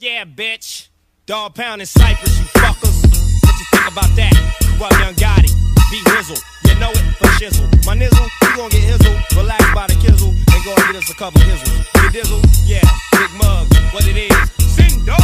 Yeah, bitch. Dogg Pound in Cypress, you fuckers. What you think about that? Well, Young Gotti, be hizzle. You know it but shizzle. My nizzle, you gon' get hizzle. Relax by the kizzle and go and get us a couple hizzles. Get dizzle? Yeah, big mug, what it is. Sen Dog!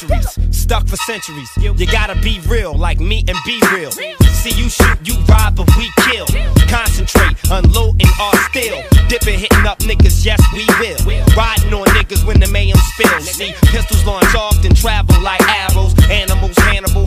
centuries, stuck for centuries. You gotta be real, like me and be real. See, you shoot, you rob, but we kill. Concentrate, unload, and all still. Dipping, hitting up niggas, yes, we will. Riding on niggas when the mayhem spills. See, pistols launch off, then travel like arrows. Animals, Hannibal.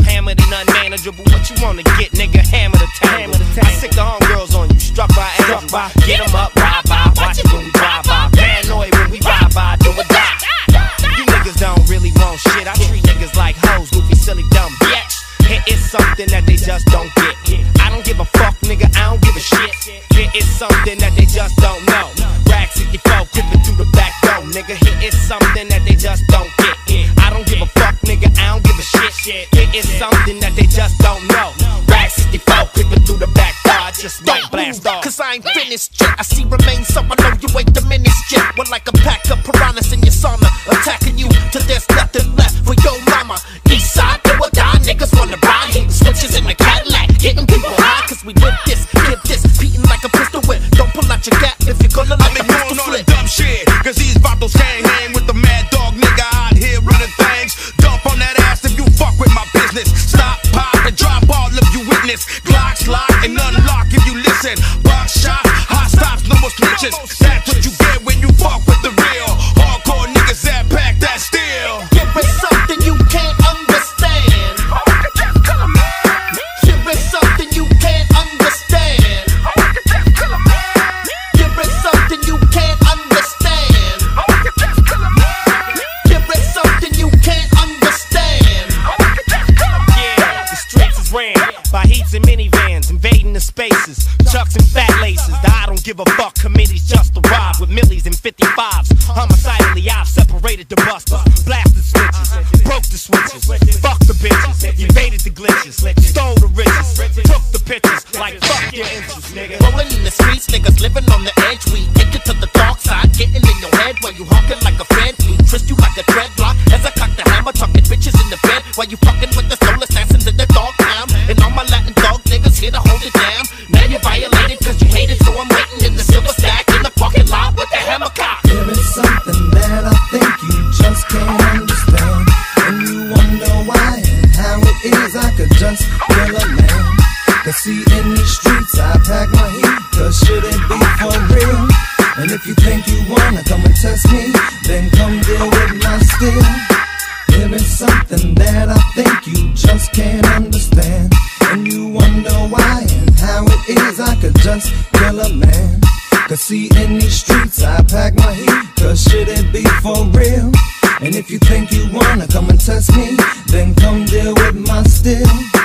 something that they just don't get. I don't give a fuck, nigga, I don't give a shit. It is something that they just don't know. Rag 64, creeping through the back door, just don't blast off. Cause I ain't finished yet. I see remains, so I know you ain't diminished yet. We're like a pack of piranhas in your sauna, attacking you till there's nothing left for you. faces, chucks and fat laces. The I don't give a fuck committees just arrived with millies and 55s. Homicidally, I've separated the busters, blasted switches, broke the switches, just kill a man. Cause see, in these streets, I pack my heat. Cause shit, it be for real. And if you think you wanna come and test me, then come deal with my steel.